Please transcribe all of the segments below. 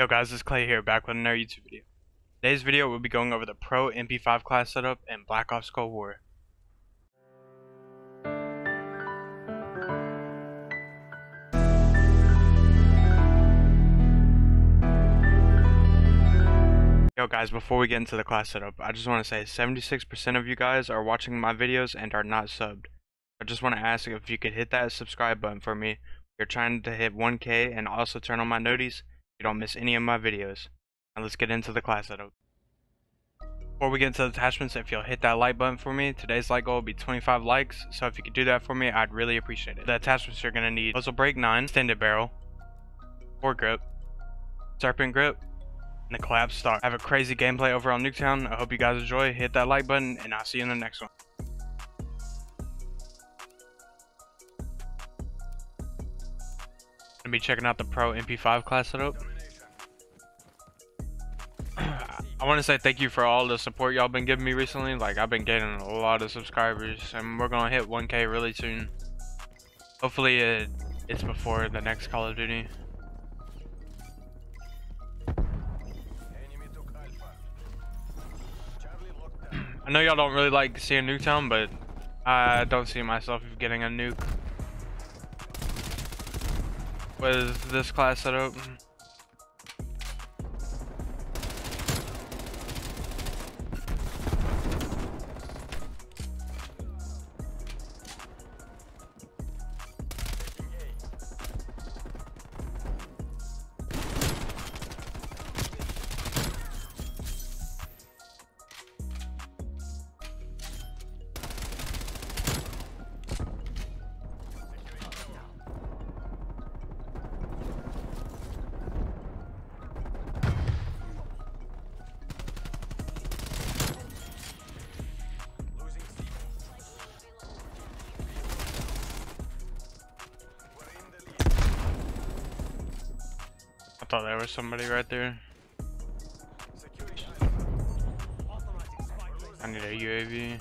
Yo guys, it's Klay here, back with another YouTube video. Today's video, we'll be going over the Pro MP5 class setup in Black Ops Cold War. Yo guys, before we get into the class setup, I just want to say 76% of you guys are watching my videos and are not subbed. I just want to ask if you could hit that subscribe button for me. We're trying to hit 1k and also turn on my noties you don't miss any of my videos. Now let's get into the class setup. Before we get into the attachments, if you'll hit that like button for me, today's like goal will be 25 likes, so if you could do that for me, I'd really appreciate it. The attachments you're going to need, muzzle brake 9, extended barrel, foregrip, serpent grip, and the collapse star. I have a crazy gameplay over on Nuketown. I hope you guys enjoy. Hit that like button, and I'll see you in the next one. Gonna be checking out the Pro MP5 class setup. I want to say thank you for all the support y'all been giving me recently. Like, I've been getting a lot of subscribers, and we're gonna hit 1K really soon. Hopefully, it, it's before the next Call of Duty. I know y'all don't really like seeing Nuketown, but I don't see myself getting a nuke with this class setup. Thought there was somebody right there. I need a UAV.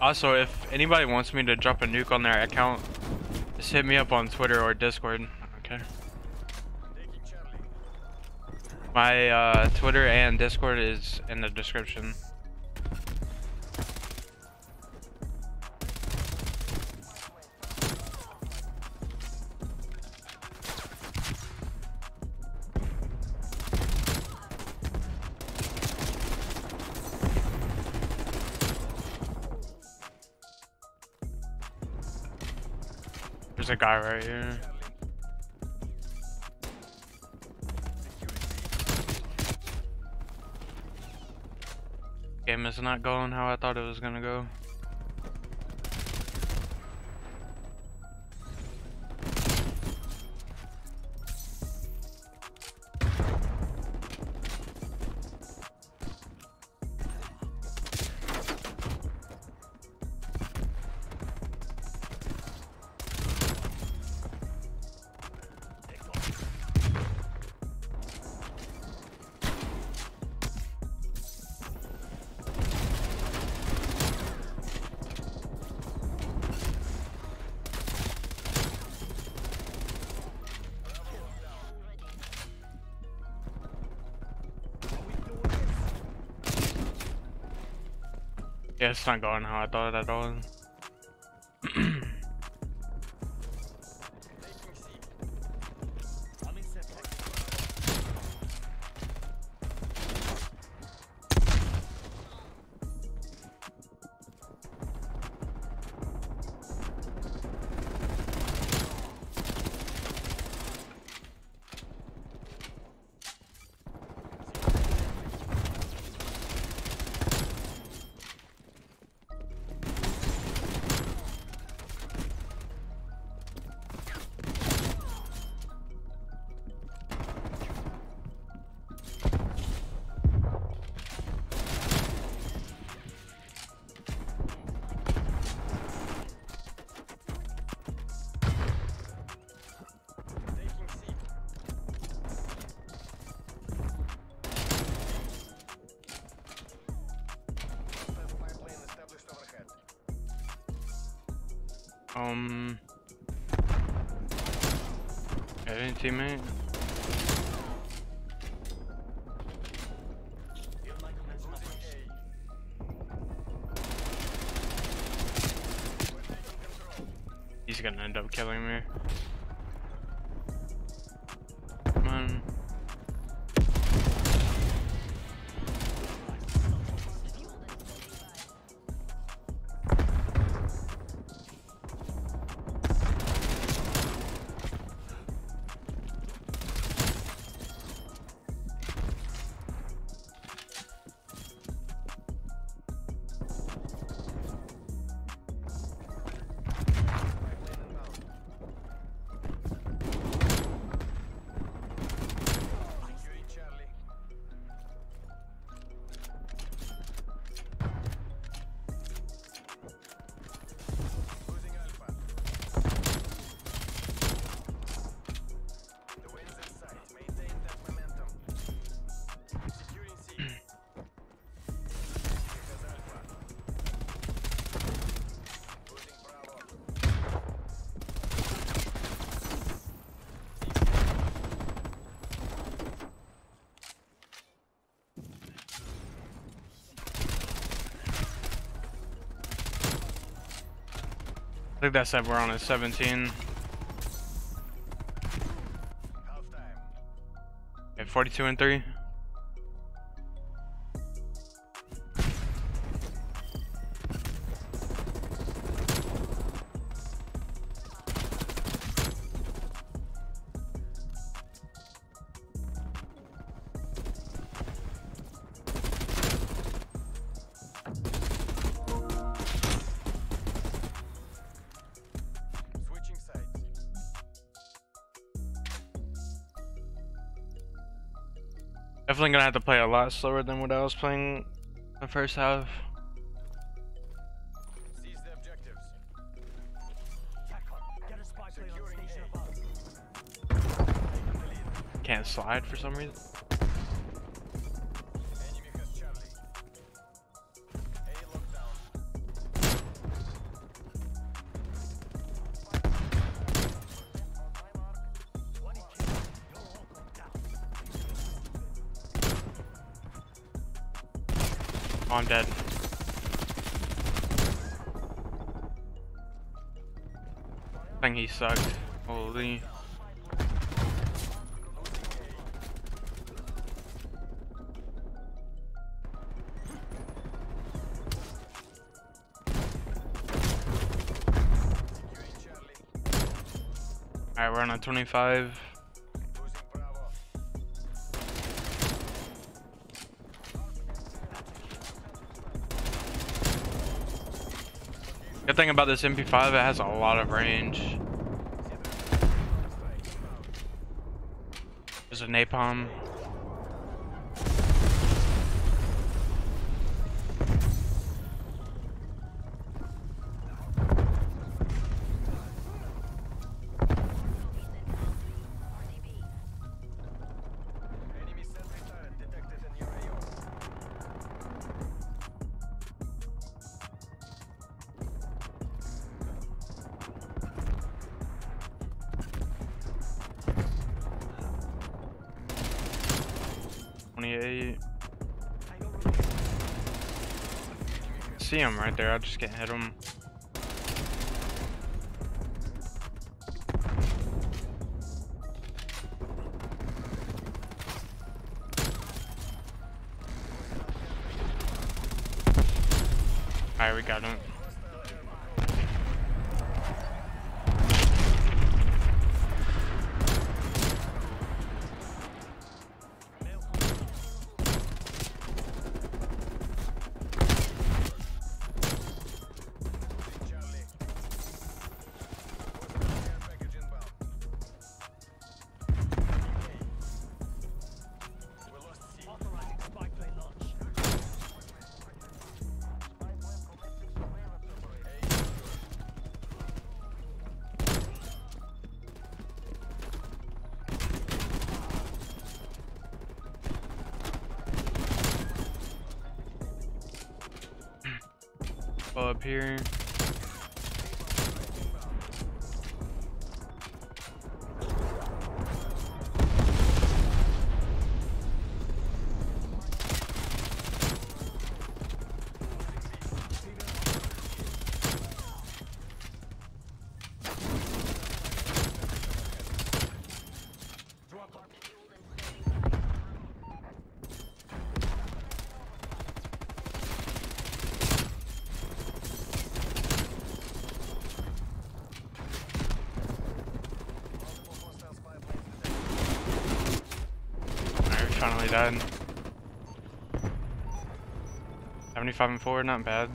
Also, if anybody wants me to drop a nuke on their account, just hit me up on Twitter or Discord. Okay. My uh, Twitter and Discord is in the description. There's a guy right here. Game is not going how I thought it was gonna go. Yeah, it's not going how I thought at all. Um. Any teammate? He's gonna end up killing me. I think that said we're on a 17. Okay, 42 and 3. Definitely gonna have to play a lot slower than what I was playing the first half. Can't slide for some reason. I'm dead. I think he sucked. Holy. Alright, we're on a 25. Good thing about this MP5, it has a lot of range. There's a napalm. 28. See him right there. I just can't hit him. Alright, we got him. Up here. Dead. 75 and 4, not bad.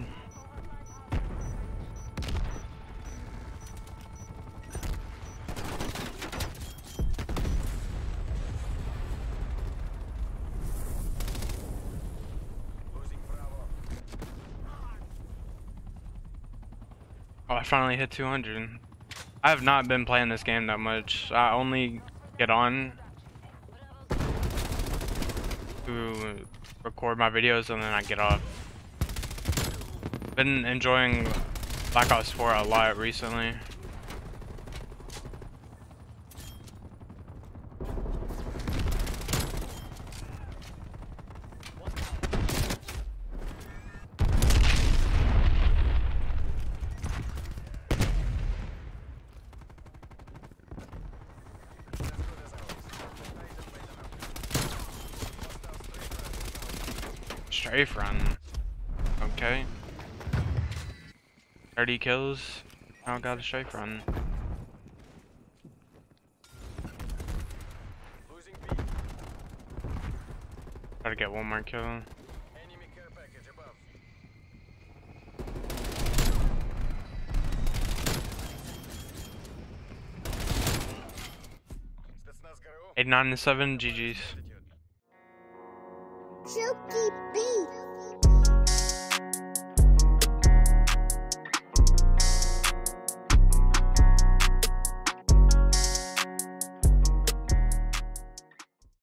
Oh, I finally hit 200. I have not been playing this game that much. I only get on record my videos and then I get off. Been enjoying Black Ops 4 a lot recently. Strafe run. Okay. 30 kills. Now got a strafe run. Gotta get one more kill. Eight nine seven. GG's.